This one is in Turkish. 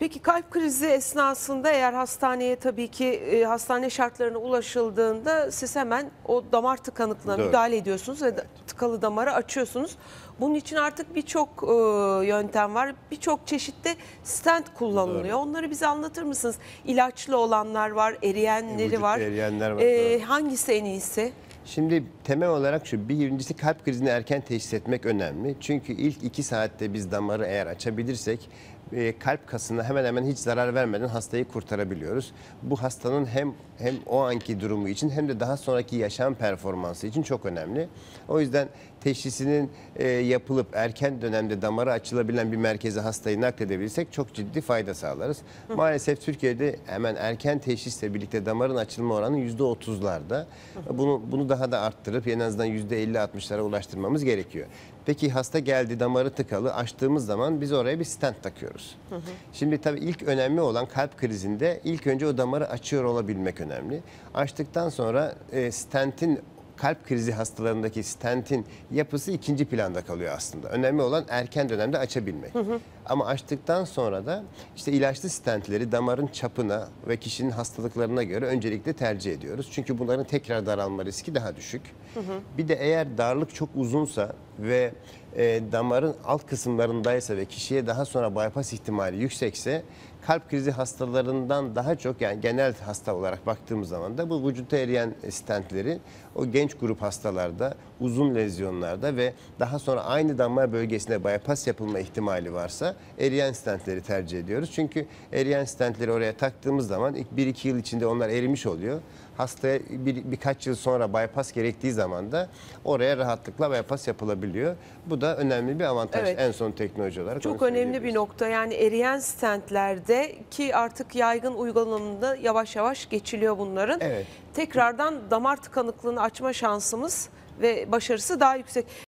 Peki kalp krizi esnasında eğer hastaneye tabii ki e, hastane şartlarına ulaşıldığında siz hemen o damar tıkanıklığına Doğru. müdahale ediyorsunuz ve da- tıkalı damarı açıyorsunuz. Bunun için artık birçok e, yöntem var. Birçok çeşitte stent kullanılıyor. Onları bize anlatır mısınız? İlaçlı olanlar var, eriyenleri Vücutta var. eriyenler var, E, hangisi en iyisi? Şimdi temel olarak şu birincisi kalp krizini erken teşhis etmek önemli. Çünkü ilk iki saatte biz damarı eğer açabilirsek e, kalp kasına hemen hemen hiç zarar vermeden hastayı kurtarabiliyoruz. Bu hastanın hem hem o anki durumu için hem de daha sonraki yaşam performansı için çok önemli. O yüzden teşhisinin e, yapılıp erken dönemde damarı açılabilen bir merkeze hastayı nakledebilirsek çok ciddi fayda sağlarız. Maalesef Türkiye'de hemen erken teşhisle birlikte damarın açılma oranı %30'larda. Bunu bunu daha da arttırıp en azından %50-60'lara ulaştırmamız gerekiyor. Peki hasta geldi damarı tıkalı açtığımız zaman biz oraya bir stent takıyoruz. Şimdi tabii ilk önemli olan kalp krizinde ilk önce o damarı açıyor olabilmek önemli. Açtıktan sonra e, stentin kalp krizi hastalarındaki stentin yapısı ikinci planda kalıyor aslında. Önemli olan erken dönemde açabilmek. Ama açtıktan sonra da işte ilaçlı stentleri damarın çapına ve kişinin hastalıklarına göre öncelikle tercih ediyoruz. Çünkü bunların tekrar daralma riski daha düşük. Bir de eğer darlık çok uzunsa ve e, damarın alt kısımlarındaysa ve kişiye daha sonra bypass ihtimali yüksekse kalp krizi hastalarından daha çok yani genel hasta olarak baktığımız zaman da bu vücutta eriyen stentleri o genç grup hastalarda uzun lezyonlarda ve daha sonra aynı damar bölgesine bypass yapılma ihtimali varsa eriyen stentleri tercih ediyoruz. Çünkü eriyen stentleri oraya taktığımız zaman ilk 1-2 yıl içinde onlar erimiş oluyor. Hastaya bir, birkaç yıl sonra bypass gerektiği zaman da oraya rahatlıkla bypass yapılabiliyor. Bu da önemli bir avantaj Evet. en son teknoloji olarak. Çok önemli bir nokta yani eriyen stentlerde ki artık yaygın uygulanımında yavaş yavaş geçiliyor bunların. Evet. Tekrardan damar tıkanıklığını açma şansımız ve başarısı daha yüksek.